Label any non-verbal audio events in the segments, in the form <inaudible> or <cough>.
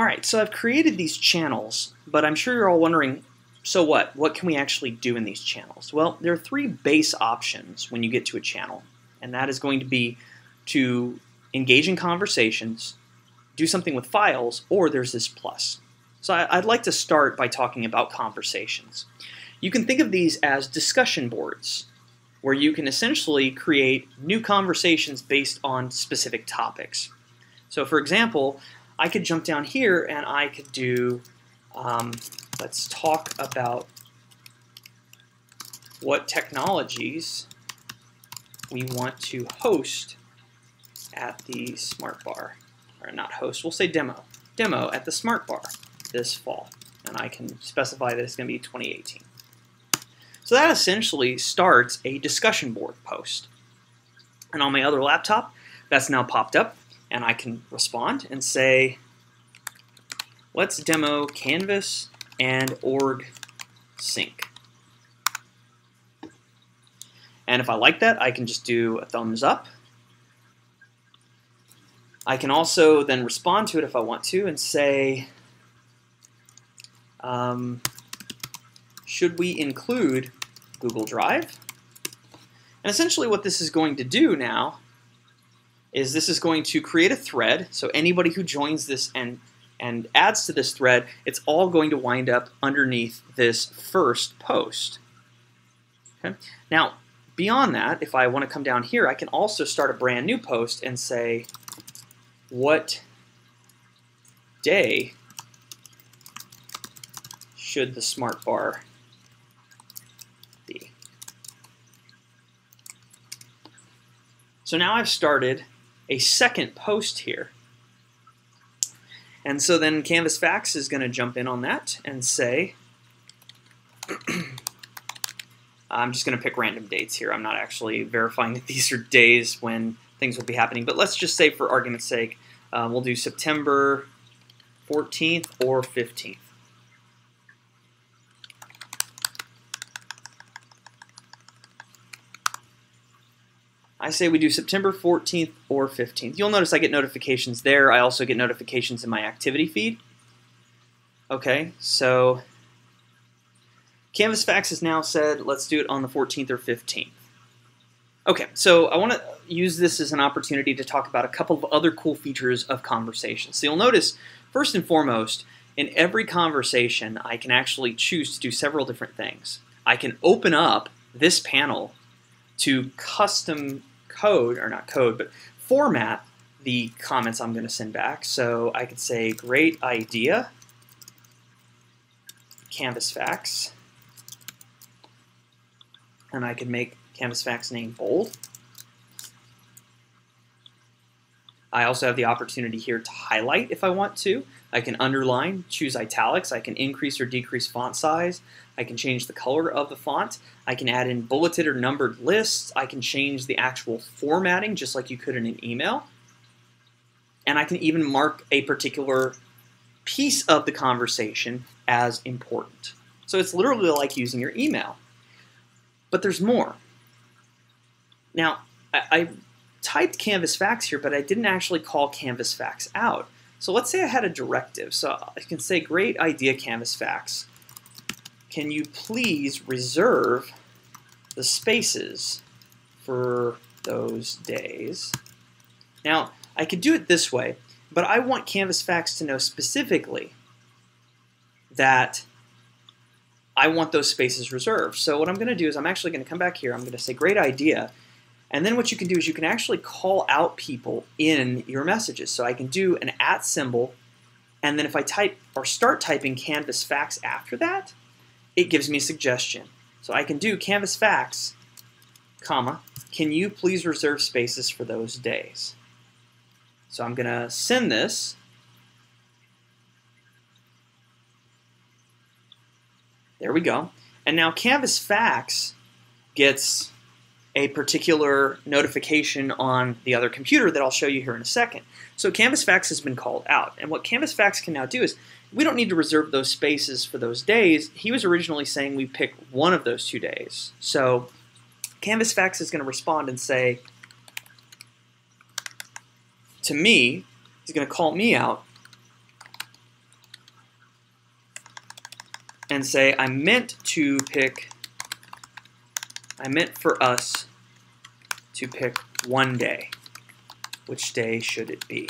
All right, so I've created these channels, but I'm sure you're all wondering, so what? What can we actually do in these channels? Well, there are three base options when you get to a channel, and that is going to be to engage in conversations, do something with files, or there's this plus. So I'd like to start by talking about conversations. You can think of these as discussion boards, where you can essentially create new conversations based on specific topics. So for example, I could jump down here and I could do, um, let's talk about what technologies we want to host at the Smart Bar. Or not host, we'll say demo. Demo at the Smart Bar this fall. And I can specify that it's going to be 2018. So that essentially starts a discussion board post. And on my other laptop, that's now popped up, and I can respond and say, let's demo Canvas and org sync. And if I like that, I can just do a thumbs up. I can also then respond to it if I want to and say, um, should we include Google Drive? And essentially what this is going to do now is this is going to create a thread. So anybody who joins this and and adds to this thread, it's all going to wind up underneath this first post. Okay. Now, beyond that, if I want to come down here, I can also start a brand new post and say, what day should the smart bar be? So now I've started a second post here. And so then Canvas Facts is going to jump in on that and say, <clears throat> I'm just going to pick random dates here. I'm not actually verifying <laughs> that these are days when things will be happening. But let's just say, for argument's sake, uh, we'll do September 14th or 15th. I say we do September 14th or 15th. You'll notice I get notifications there. I also get notifications in my activity feed. Okay, so Canvas Facts has now said let's do it on the 14th or 15th. Okay, so I want to use this as an opportunity to talk about a couple of other cool features of conversations. So you'll notice, first and foremost, in every conversation, I can actually choose to do several different things. I can open up this panel to custom code, or not code, but format the comments I'm going to send back. So I could say, great idea, Canvas Facts, and I could make Canvas Facts name bold. I also have the opportunity here to highlight if I want to. I can underline, choose italics, I can increase or decrease font size, I can change the color of the font, I can add in bulleted or numbered lists, I can change the actual formatting just like you could in an email, and I can even mark a particular piece of the conversation as important. So it's literally like using your email. But there's more. Now, I, I typed Canvas Facts here, but I didn't actually call Canvas Facts out. So let's say I had a directive. So I can say, great idea, Canvas Facts. Can you please reserve the spaces for those days? Now, I could do it this way, but I want Canvas Facts to know specifically that I want those spaces reserved. So what I'm going to do is I'm actually going to come back here. I'm going to say, great idea. And then what you can do is you can actually call out people in your messages. So I can do an at symbol, and then if I type or start typing Canvas Facts after that, it gives me a suggestion. So I can do Canvas Facts, comma, can you please reserve spaces for those days? So I'm going to send this. There we go. And now Canvas Facts gets a particular notification on the other computer that I'll show you here in a second. So Canvas Facts has been called out. And what Canvas Facts can now do is we don't need to reserve those spaces for those days. He was originally saying we pick one of those two days. So Canvas Facts is going to respond and say to me, he's going to call me out and say I meant to pick, I meant for us to pick one day. Which day should it be?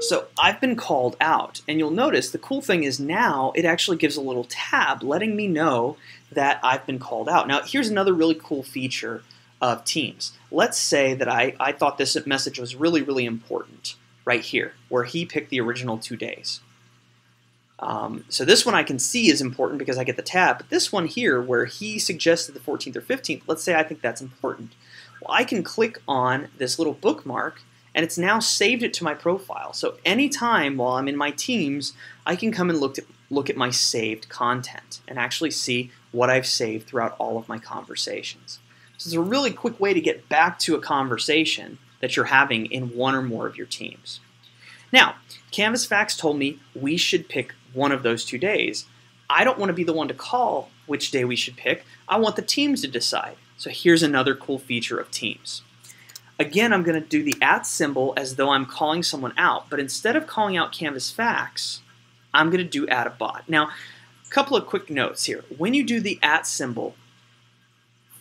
So I've been called out, and you'll notice the cool thing is now it actually gives a little tab letting me know that I've been called out. Now here's another really cool feature of Teams. Let's say that I, I thought this message was really, really important right here, where he picked the original two days. Um, so this one I can see is important because I get the tab, but this one here where he suggested the 14th or 15th, let's say I think that's important. Well, I can click on this little bookmark and it's now saved it to my profile. So anytime while I'm in my Teams, I can come and look at, look at my saved content and actually see what I've saved throughout all of my conversations. So it's a really quick way to get back to a conversation that you're having in one or more of your teams. Now, Canvas Facts told me we should pick one of those two days. I don't want to be the one to call which day we should pick. I want the teams to decide. So here's another cool feature of Teams. Again, I'm going to do the at symbol as though I'm calling someone out, but instead of calling out Canvas Facts, I'm going to do add a bot. Now, a couple of quick notes here. When you do the at symbol,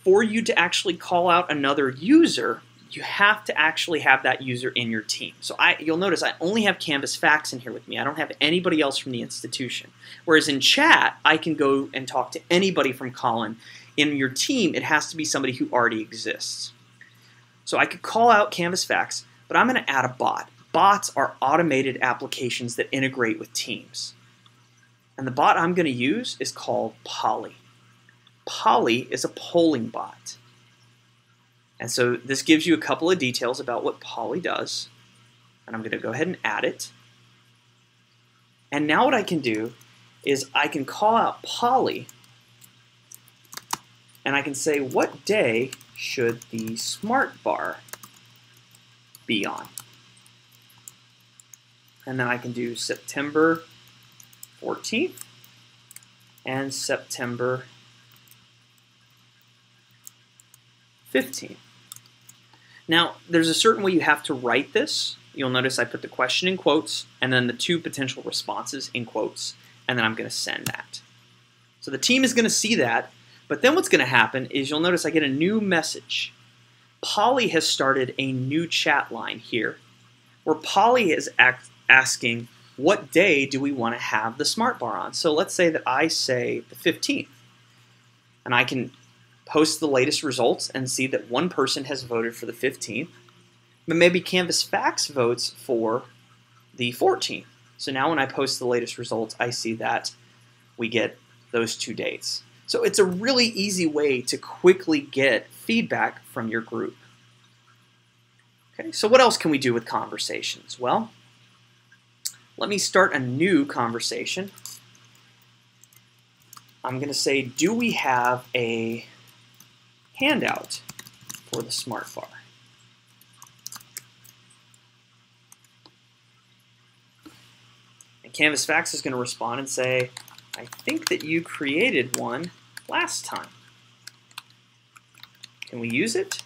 for you to actually call out another user, you have to actually have that user in your team. So I, you'll notice I only have Canvas Facts in here with me. I don't have anybody else from the institution. Whereas in chat, I can go and talk to anybody from Colin. In your team, it has to be somebody who already exists. So I could call out Canvas Facts, but I'm going to add a bot. Bots are automated applications that integrate with teams. And the bot I'm going to use is called Polly. Polly is a polling bot. And so this gives you a couple of details about what Polly does. And I'm going to go ahead and add it. And now what I can do is I can call out Polly and I can say what day should the smart bar be on? And then I can do September 14th and September 15th. Now, there's a certain way you have to write this. You'll notice I put the question in quotes and then the two potential responses in quotes, and then I'm going to send that. So the team is going to see that but then what's going to happen is you'll notice I get a new message. Polly has started a new chat line here where Polly is asking, what day do we want to have the smart bar on? So let's say that I say the 15th. And I can post the latest results and see that one person has voted for the 15th. But maybe Canvas Facts votes for the 14th. So now when I post the latest results, I see that we get those two dates. So it's a really easy way to quickly get feedback from your group. Okay, so what else can we do with conversations? Well, let me start a new conversation. I'm going to say, do we have a handout for the smart bar? And Canvas Facts is going to respond and say, I think that you created one last time. Can we use it?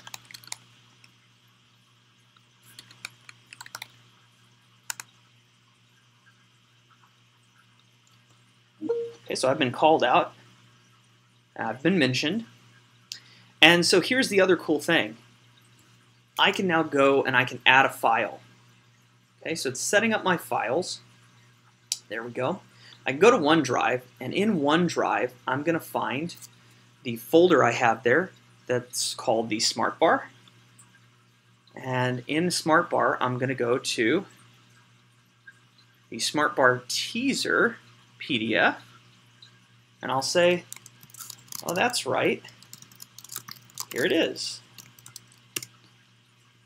Okay, so I've been called out. I've been mentioned. And so here's the other cool thing. I can now go and I can add a file. Okay, so it's setting up my files. There we go. I can go to OneDrive, and in OneDrive, I'm going to find the folder I have there that's called the Smart Bar. And in Smart Bar, I'm going to go to the Smart Bar teaser PDF, and I'll say, oh, that's right. Here it is.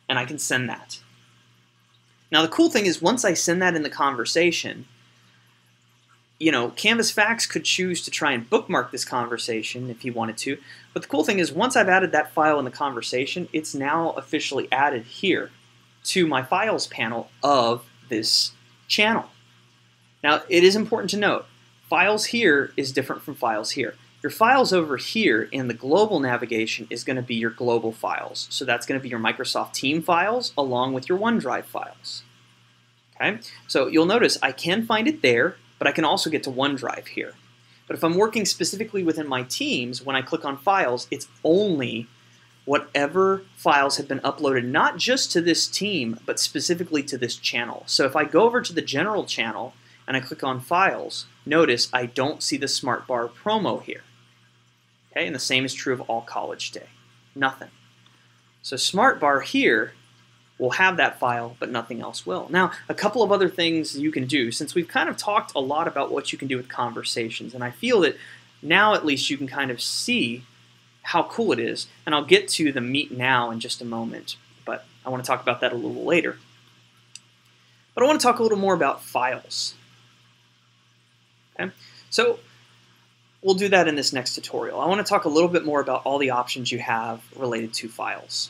And I can send that. Now, the cool thing is once I send that in the conversation, you know, Canvas Facts could choose to try and bookmark this conversation if he wanted to. But the cool thing is once I've added that file in the conversation, it's now officially added here to my files panel of this channel. Now, it is important to note, files here is different from files here. Your files over here in the global navigation is going to be your global files. So that's going to be your Microsoft Team files along with your OneDrive files. Okay, so you'll notice I can find it there, but I can also get to OneDrive here. But if I'm working specifically within my teams, when I click on files, it's only whatever files have been uploaded, not just to this team, but specifically to this channel. So if I go over to the general channel and I click on files, notice I don't see the Smart Bar promo here. Okay, and the same is true of all college day. Nothing. So smart bar here will have that file, but nothing else will. Now, a couple of other things you can do, since we've kind of talked a lot about what you can do with conversations, and I feel that now at least you can kind of see how cool it is, and I'll get to the meet now in just a moment, but I want to talk about that a little later. But I want to talk a little more about files. Okay? So we'll do that in this next tutorial. I want to talk a little bit more about all the options you have related to files.